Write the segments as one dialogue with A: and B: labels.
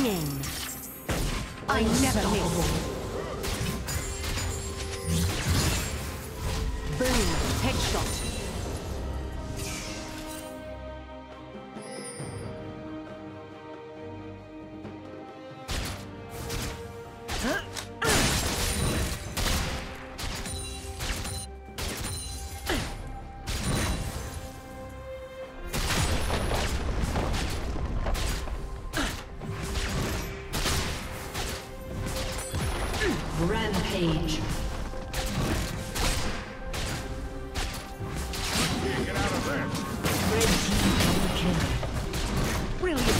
A: Taking aim.
B: There.
C: Red team kill.
A: Brilliant.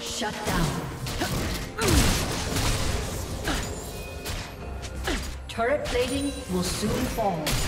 C: Shut down. Turret plating will soon fall.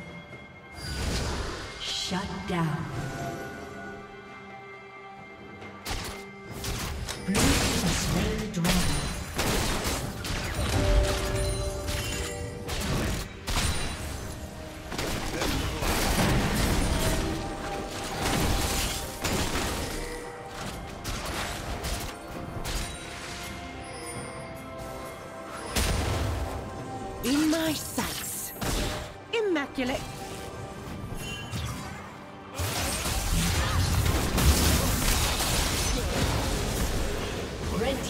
C: Shut down. Blue has slain the dragon.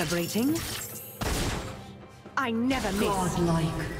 A: Calibrating. I never miss.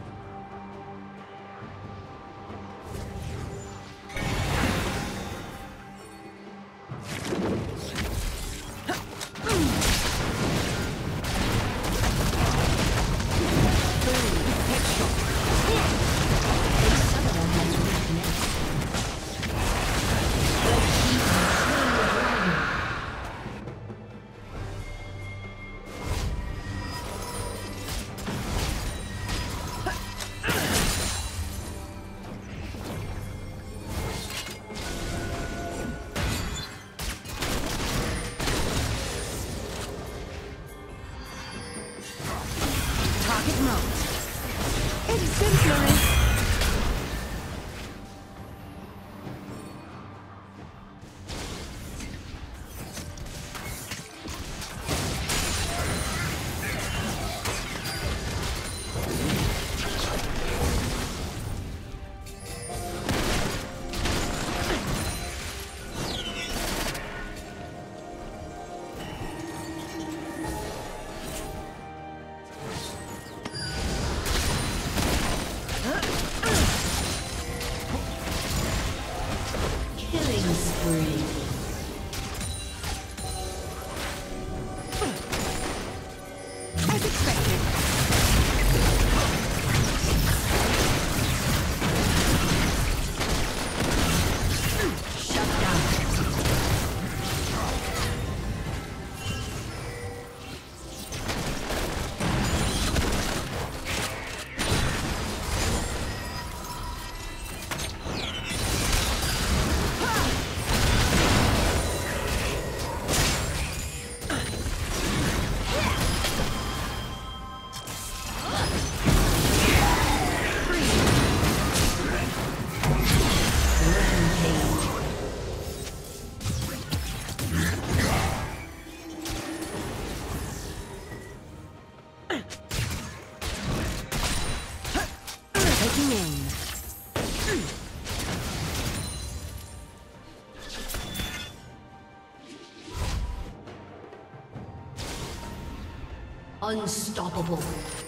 C: Unstoppable.